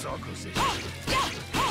Bakugo